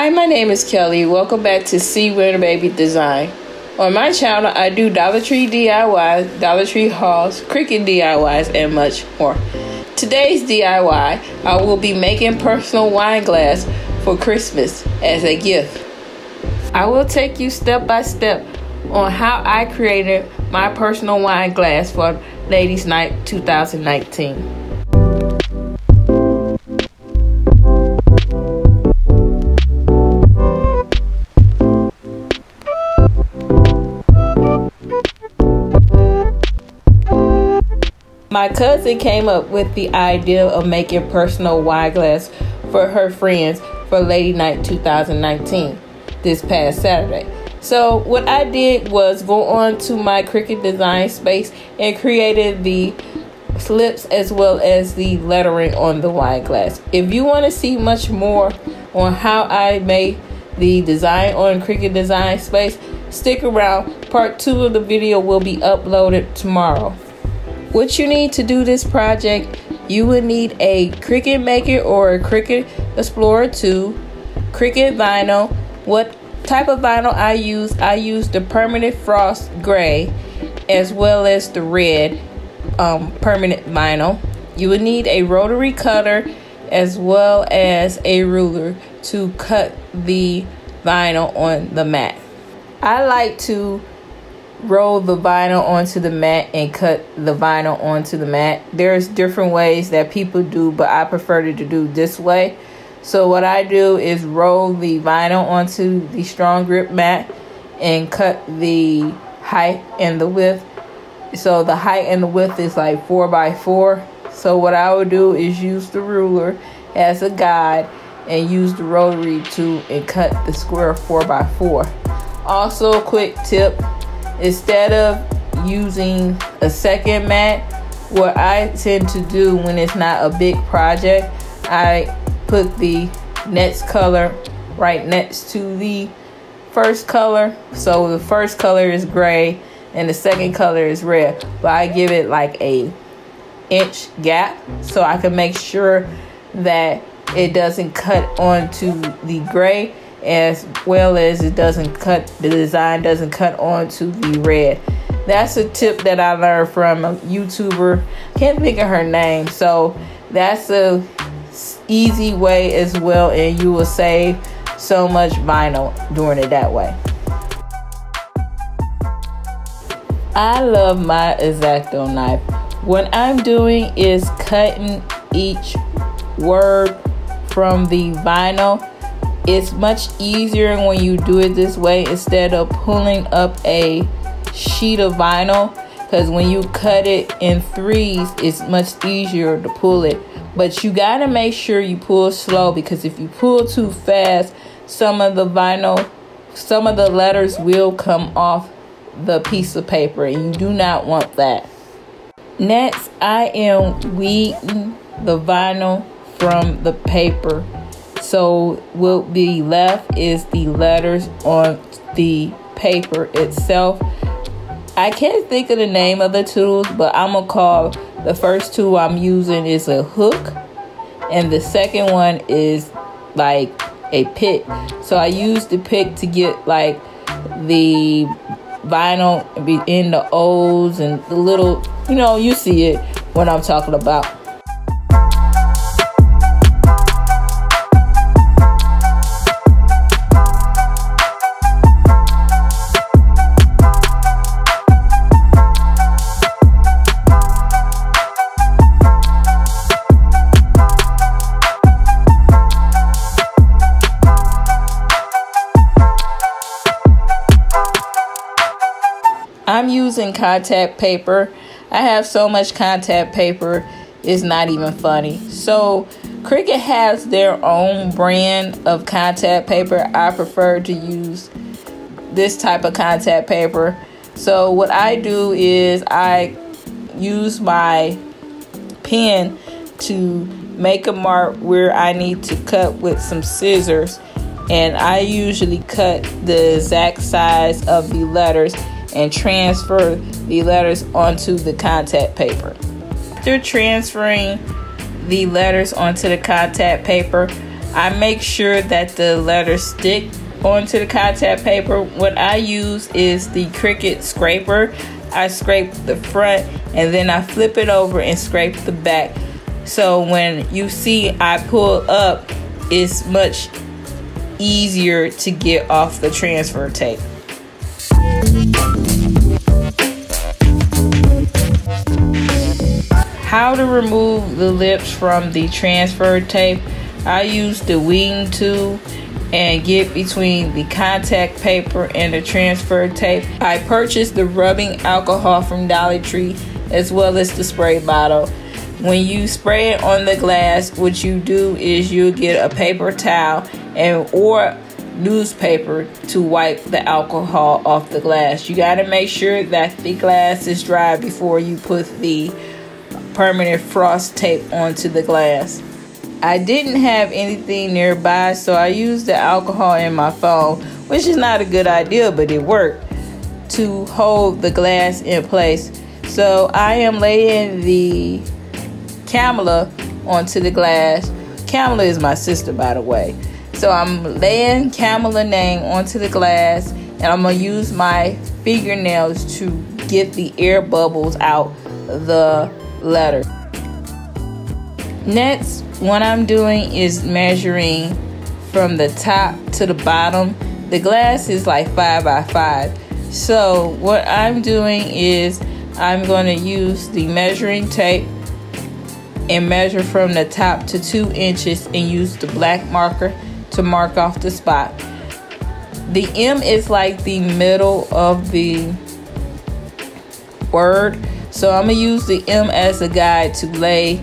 Hi, my name is Kelly. Welcome back to See Winter Baby Design. On my channel, I do Dollar Tree DIYs, Dollar Tree hauls, Cricut DIYs, and much more. Today's DIY, I will be making personal wine glass for Christmas as a gift. I will take you step by step on how I created my personal wine glass for Ladies Night 2019. My cousin came up with the idea of making personal wine glass for her friends for Lady Night 2019 this past Saturday. So what I did was go on to my Cricut design space and created the slips as well as the lettering on the wine glass. If you want to see much more on how I made the design on Cricut design space, stick around. Part 2 of the video will be uploaded tomorrow. What you need to do this project, you will need a Cricut Maker or a Cricut Explore Air 2, Cricut vinyl. What type of vinyl I use? I use the Permanent Frost Gray as well as the red um, permanent vinyl. You will need a rotary cutter as well as a ruler to cut the vinyl on the mat. I like to roll the vinyl onto the mat and cut the vinyl onto the mat. There's different ways that people do, but I prefer to do this way. So what I do is roll the vinyl onto the strong grip mat and cut the height and the width. So the height and the width is like four by four. So what I would do is use the ruler as a guide and use the rotary tool and cut the square four by four. Also, quick tip instead of using a second mat, what I tend to do when it's not a big project, I put the next color right next to the first color. So the first color is gray and the second color is red. But I give it like a inch gap so I can make sure that it doesn't cut onto the gray as well as it doesn't cut the design doesn't cut onto the red. That's a tip that i learned from a youtuber. Can't think of her name. So that's a easy way as well and you will save so much vinyl doing it that way. I love my X-Acto knife. What i'm doing is cutting each word from the vinyl it's much easier when you do it this way instead of pulling up a sheet of vinyl because when you cut it in threes it's much easier to pull it. But you got to make sure you pull slow because if you pull too fast some of the vinyl some of the letters will come off the piece of paper and you do not want that. Next i am weeding the vinyl from the paper so what be left is the letters on the paper itself. I can't think of the name of the tools, but I'm gonna call the first tool I'm using is a hook, and the second one is like a pick. So I use the pick to get like the vinyl in the O's and the little, you know, you see it when I'm talking about. Using contact paper. I have so much contact paper, it's not even funny. So, Cricut has their own brand of contact paper. I prefer to use this type of contact paper. So, what I do is I use my pen to make a mark where I need to cut with some scissors. And I usually cut the exact size of the letters and transfer the letters onto the contact paper. After transferring the letters onto the contact paper, I make sure that the letters stick onto the contact paper. What I use is the Cricut scraper. I scrape the front and then I flip it over and scrape the back. So when you see I pull up, it's much easier to get off the transfer tape. How to remove the lips from the transfer tape. I use the wing tool and get between the contact paper and the transfer tape. I purchased the rubbing alcohol from Dollar Tree as well as the spray bottle. When you spray it on the glass, what you do is you get a paper towel and or newspaper to wipe the alcohol off the glass. You got to make sure that the glass is dry before you put the permanent frost tape onto the glass. I didn't have anything nearby, so I used the alcohol in my phone, which is not a good idea, but it worked to hold the glass in place. So I am laying the Camilla onto the glass. Camilla is my sister, by the way. So I'm laying Camilla name onto the glass, and I'm gonna use my fingernails to get the air bubbles out the letter. Next, what I'm doing is measuring from the top to the bottom. The glass is like five by five. So what I'm doing is I'm going to use the measuring tape and measure from the top to two inches and use the black marker to mark off the spot. The M is like the middle of the word. So I'm going to use the M as a guide to lay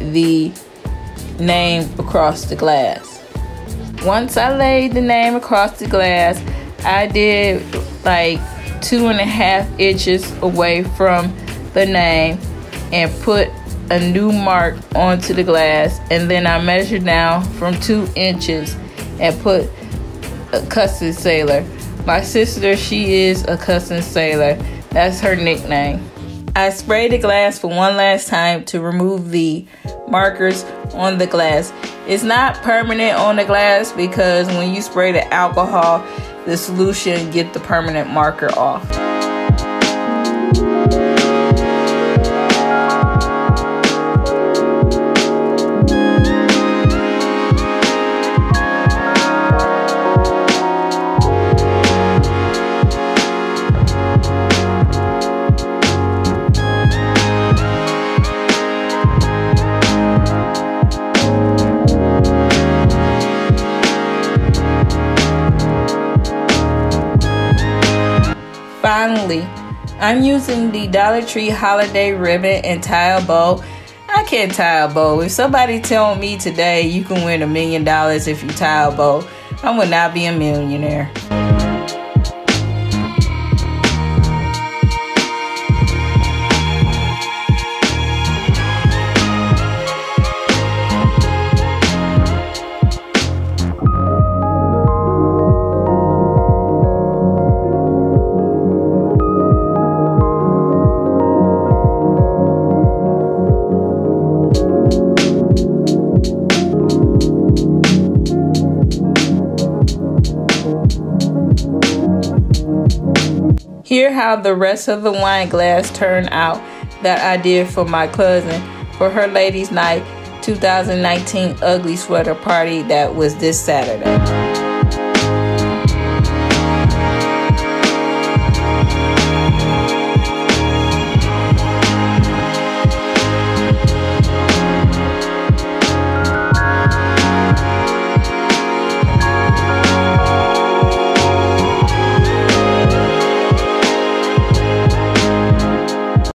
the name across the glass. Once I laid the name across the glass, I did like two and a half inches away from the name and put a new mark onto the glass and then I measured down from two inches and put a custom sailor. My sister, she is a custom sailor. That's her nickname. I spray the glass for one last time to remove the markers on the glass. It's not permanent on the glass because when you spray the alcohol, the solution get the permanent marker off. Finally, I'm using the Dollar Tree holiday ribbon and tie a bow. I can't tie a bow. If somebody told me today you can win a million dollars if you tie a bow, I would not be a millionaire. Hear how the rest of the wine glass turned out that I did for my cousin for her ladies' night 2019 ugly sweater party that was this Saturday.